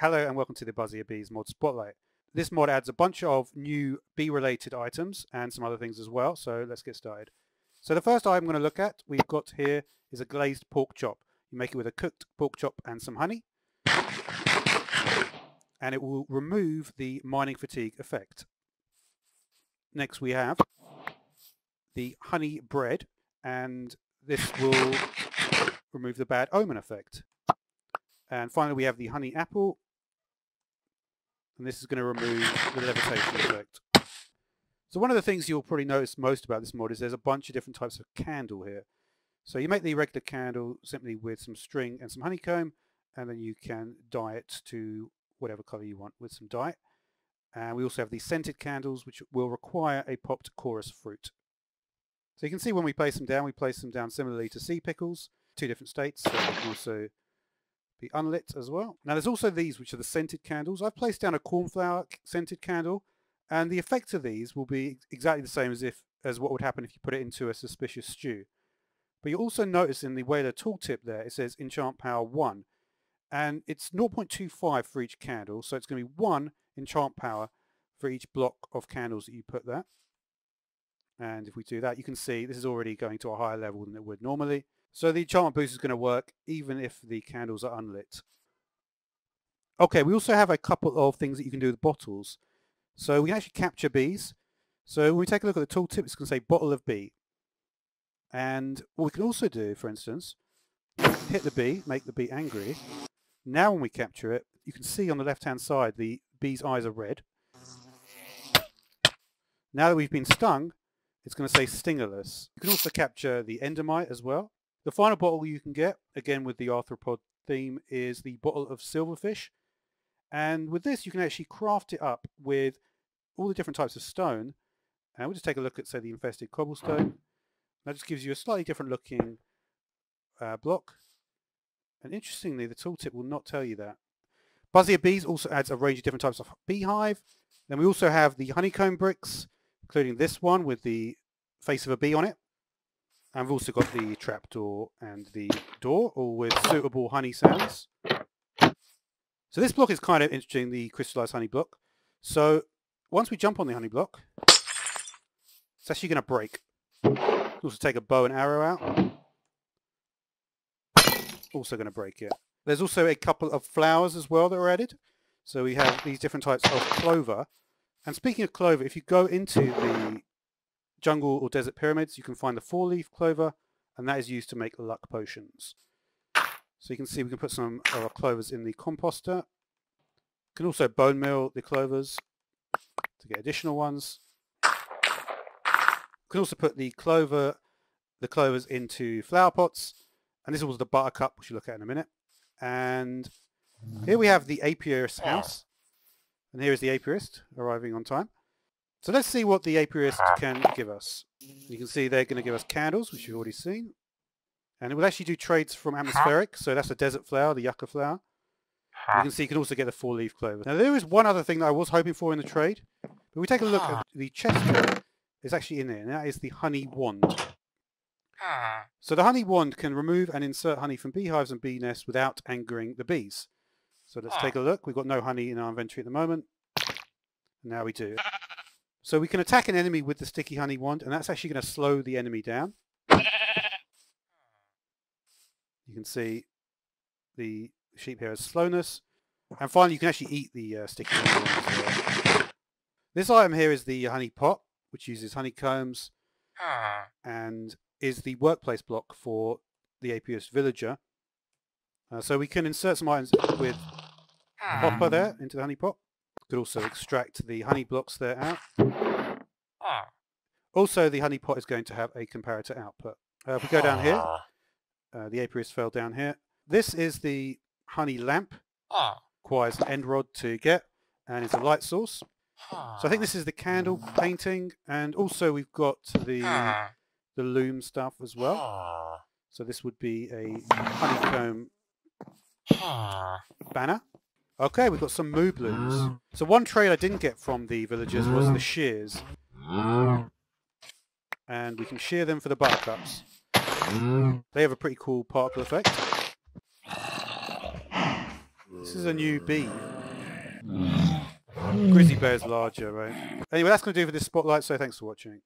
Hello and welcome to the Buzzier Bees mod spotlight. This mod adds a bunch of new bee related items and some other things as well, so let's get started. So the first item I'm going to look at, we've got here is a glazed pork chop. You make it with a cooked pork chop and some honey. And it will remove the mining fatigue effect. Next we have the honey bread and this will remove the bad omen effect. And finally we have the honey apple and this is going to remove the levitation effect. So one of the things you'll probably notice most about this mod is there's a bunch of different types of candle here. So you make the regular candle simply with some string and some honeycomb and then you can dye it to whatever colour you want with some dye. And we also have these scented candles which will require a popped chorus fruit. So you can see when we place them down, we place them down similarly to sea pickles, two different states, so also be unlit as well. Now there's also these which are the scented candles. I've placed down a cornflower scented candle and the effect of these will be exactly the same as if as what would happen if you put it into a suspicious stew. But you'll also notice in the Whaler tooltip there it says enchant power 1 and it's 0.25 for each candle so it's going to be 1 enchant power for each block of candles that you put there. And if we do that you can see this is already going to a higher level than it would normally. So the enchantment boost is going to work even if the candles are unlit. Okay, we also have a couple of things that you can do with bottles. So we can actually capture bees. So when we take a look at the tooltip, it's going to say bottle of bee. And what we can also do, for instance, hit the bee, make the bee angry. Now when we capture it, you can see on the left-hand side the bee's eyes are red. Now that we've been stung, it's going to say stingerless. You can also capture the endermite as well. The final bottle you can get, again with the arthropod theme, is the bottle of silverfish. And with this you can actually craft it up with all the different types of stone. And we'll just take a look at, say, the infested cobblestone. That just gives you a slightly different looking uh, block. And interestingly, the tooltip will not tell you that. Buzzier Bees also adds a range of different types of beehive. Then we also have the honeycomb bricks, including this one with the face of a bee on it. And we've also got the trapdoor and the door, all with suitable honey sounds. So this block is kind of interesting, the crystallized honey block. So once we jump on the honey block, it's actually going to break. Also take a bow and arrow out. Also going to break it. There's also a couple of flowers as well that are added. So we have these different types of clover. And speaking of clover, if you go into the jungle or desert pyramids, you can find the four-leaf clover, and that is used to make luck potions. So you can see we can put some of our clovers in the composter. You can also bone meal the clovers to get additional ones. You can also put the clover, the clovers into flower pots, and this was the buttercup, which we'll look at in a minute. And here we have the apiarist house, and here is the apiarist arriving on time. So let's see what the apiarist ah. can give us. You can see they're going to give us candles, which you've already seen. And it will actually do trades from atmospheric, so that's a desert flower, the yucca flower. You can see you can also get the four-leaf clover. Now there is one other thing that I was hoping for in the trade. But we take a look at the chest here. It's actually in there, and that is the honey wand. So the honey wand can remove and insert honey from beehives and bee nests without angering the bees. So let's ah. take a look. We've got no honey in our inventory at the moment. Now we do. So we can attack an enemy with the sticky honey wand, and that's actually going to slow the enemy down. You can see the sheep here has slowness. And finally, you can actually eat the uh, sticky honey wand This item here is the honey pot, which uses honeycombs and is the workplace block for the apiarist villager. Uh, so we can insert some items with hopper there into the honey pot could also extract the honey blocks there out. Ah. Also, the honey pot is going to have a comparator output. Uh, if we go down here, ah. uh, the apiarist fell down here. This is the honey lamp. Ah. Requires an end rod to get, and it's a light source. So I think this is the candle painting, and also we've got the the loom stuff as well. So this would be a honeycomb banner. Okay, we've got some moo. So one trade I didn't get from the villagers was the shears. And we can shear them for the buttercups. They have a pretty cool particle effect. This is a new bee. Grizzly bear's larger, right? Anyway, that's going to do for this spotlight, so thanks for watching.